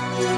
you